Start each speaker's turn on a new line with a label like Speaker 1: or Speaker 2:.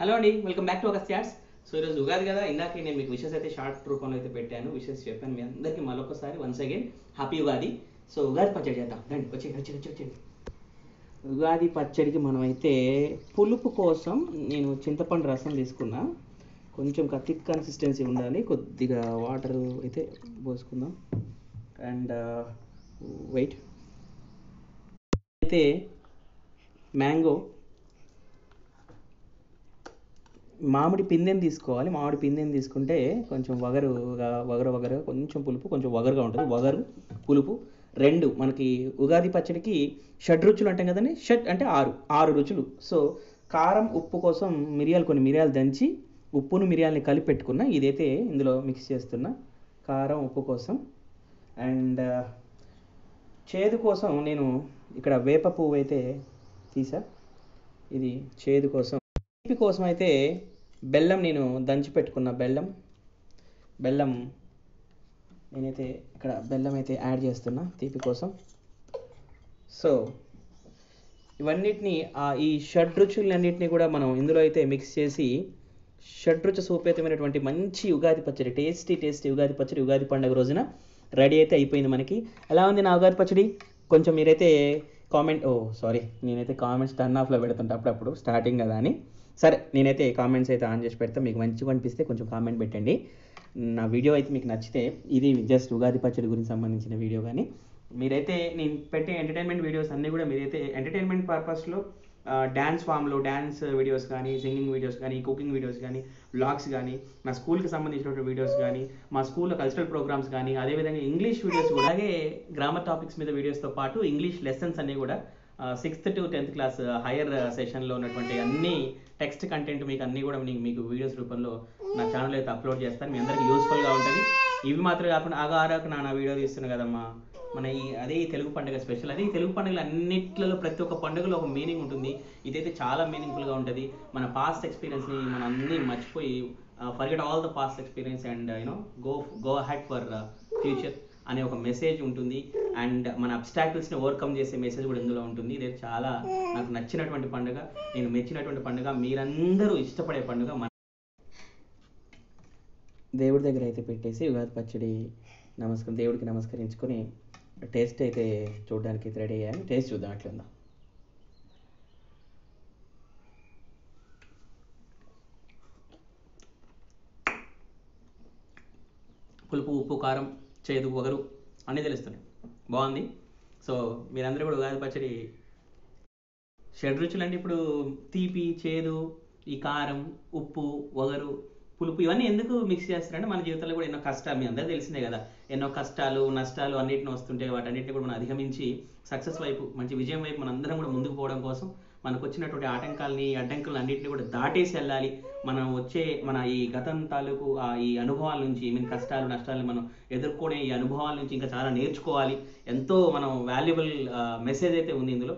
Speaker 1: Hello అండి welcome back to ఒక stats so ఈరోజు ఉగాది కదా ఇందాక నేను మీకు విషెస్ అయితే షార్ట్ రూపంలో అయితే పెట్టాను విషెస్ చెప్పాను మీ అందరికీ మరొకసారి once again happy Ugadi. So Ugadi పచ్చడి చేద్దాం. రండి వచ్చేయండి వచ్చేయండి వచ్చేయండి. ఉగాది పచ్చడికి మనం అయితే పులుపు కోసం నేను చింతపండు రసం తీసుకున్నా. కొంచెం కత్తి కన్సిస్టెన్సీ ఉండాలి కొద్దిగా వాటర్ అయితే పోసుకుందాం. అండ్ వెయిట్ uh, అయితే మ్యాంగో మామిడి పిందెని తీసుకోవాలి. మామిడి పిందెని తీసుకుంటే కొంచెం వగరుగా వగరు వగరు కొంచెం పులుపు కొంచెం వగరుగా ఉంటుంది. వగరు పులుపు రెండు మనకి ఉగాది పచ్చడికి షడ్ రుచులు అంటాం కదండి. షడ్ అంటే ఆరు ఆరు రుచులు. సో కారం ఉప్పు కోసం మిరియాలు కొన్ని మిరియాలు దంచి ఉప్పును మిరియాలని కలిపి పెట్టుకున్నా ఇదైతే ఇందులో మిక్స్ చేస్తున్నా కారం ఉప్పు కోసం. అండ్ చేదు కోసం నేను ఇక్కడ వేప పువ్వు అయితే తీసా. ఇది చేదు కోసం తీపి కోసం అయితే బెల్లం నేను దంచి పెట్టుకున్న బెల్లం. బెల్లం నేనైతే ఇక్కడ బెల్లం అయితే యాడ్ చేస్తున్నా తీపి కోసం. సో ఇవన్నిటిని ఆ ఈ షడ్రుచులన్నింటినీ కూడా మనం ఇందులో అయితే మిక్స్ చేసి షడ్రుచ సూపేతమైనటువంటి మంచి ఉగాది పచ్చడి టేస్టీ టేస్టీ ఉగాది పచ్చడి ఉగాది పండుగ రోజున రెడీ అయితే అయిపోయింది మనకి. ఎలా ఉంది నా ఉగాది పచ్చడి? కొంచెం మీరైతే కామెంట్ ఓ సారీ నేనైతే కామెంట్స్ టర్న్ ఆఫ్లో పెడుతుంటా అప్పుడప్పుడు స్టార్టింగ్ కదా అని. సరే నేనైతే కామెంట్స్ అయితే ఆన్ చేసి పెడతా మీకు మంచిగా అనిపిస్తే కొంచెం కామెంట్ పెట్టండి. నా వీడియో అయితే మీకు నచ్చితే ఇది జస్ట్ ఉగాది పచ్చడి గురించి సంబంధించిన వీడియో కానీ. మీరైతే నేను పెట్టే ఎంటర్టైన్మెంట్ వీడియోస్ అన్నీ కూడా మీరైతే ఎంటర్టైన్మెంట్ పర్పస్లో డ్యాన్స్ ఫామ్లో డ్యాన్స్ వీడియోస్ కానీ సింగింగ్ వీడియోస్ కానీ కుకింగ్ వీడియోస్ కానీ బ్లాగ్స్ కానీ నా స్కూల్కి సంబంధించినటువంటి వీడియోస్ కానీ మా స్కూల్లో కల్చరల్ ప్రోగ్రామ్స్ కానీ అదేవిధంగా ఇంగ్లీష్ వీడియోస్ కూడా అలాగే గ్రామర్ టాపిక్స్ మీద వీడియోస్తో పాటు ఇంగ్లీష్ లెసన్స్ అన్నీ కూడా sixth to tenth class higher సెషన్లో ఉన్నటువంటి అన్ని టెక్స్ట్ కంటెంట్ మీకు అన్నీ కూడా మీకు మీకు వీడియోస్ రూపంలో నా ఛానల్ అయితే అప్లోడ్ చేస్తాను. మీ అందరికీ యూస్ఫుల్గా ఉంటుంది. ఇవి మాత్రమే కాకుండా ఆగా ఆరాకు నా వీడియో తీస్తున్నాను కదమ్మా. మన ఈ అదే తెలుగు పండుగ స్పెషల్. అదే తెలుగు పండుగలు అన్నిట్లలో ప్రతి ఒక్క పండుగలో ఒక మీనింగ్ ఉంటుంది. ఇదైతే చాలా మీనింగ్ఫుల్గా ఉంటుంది. మన పాస్ట్ ఎక్స్పీరియన్స్ని మనం అన్నీ మర్చిపోయి forget all the past experience and you know go go ahead for future అనే ఒక మెసేజ్ ఉంటుంది. అండ్ మన అబ్స్టాకిల్స్ని ఓవర్కమ్ చేసే మెసేజ్ కూడా ఇందులో ఉంటుంది. ఇదే చాలా నాకు నచ్చినటువంటి పండుగ. నేను మెచ్చినటువంటి పండుగ. మీరందరూ ఇష్టపడే పండుగ మన దేవుడి దగ్గర అయితే పెట్టేసి ఉగాది పచ్చడి నమస్కారం దేవుడికి నమస్కరించుకొని టేస్ట్ అయితే చూడడానికి రెడీ అయ్యాను. టేస్ట్ చూద్దాం అట్లుందా పులుపు ఉప్పు కారం చేదు వగరు అన్నీ తెలుస్తున్నాయి. బాగుంది. సో మీరందరూ కూడా ఉగాది పచ్చడి షడ్రుచులు అంటే ఇప్పుడు తీపి చేదు ఈ కారం ఉప్పు వగరు పులుపు ఇవన్నీ ఎందుకు మిక్స్ చేస్తారంటే మన జీవితంలో కూడా ఎన్నో కష్టాలు మీ అందరూ తెలిసిందే కదా. ఎన్నో కష్టాలు నష్టాలు అన్నింటిని వస్తుంటే వాటన్నిటిని కూడా మనం అధిగమించి సక్సెస్ వైపు మంచి విజయం వైపు మనందరం అందరం కూడా ముందుకు పోవడం కోసం మనకు వచ్చినటువంటి ఆటంకాలని అడ్డంకులను అన్నింటినీ కూడా దాటేసి వెళ్ళాలి. మనం వచ్చే మన ఈ గతం తాలూకు ఆ ఈ అనుభవాల నుంచి ఐ మీన్ కష్టాలు నష్టాలు మనం ఎదుర్కొనే ఈ అనుభవాల నుంచి ఇంకా చాలా నేర్చుకోవాలి. ఎంతో మనం వాల్యుబుల్ మెసేజ్ అయితే ఉంది ఇందులో.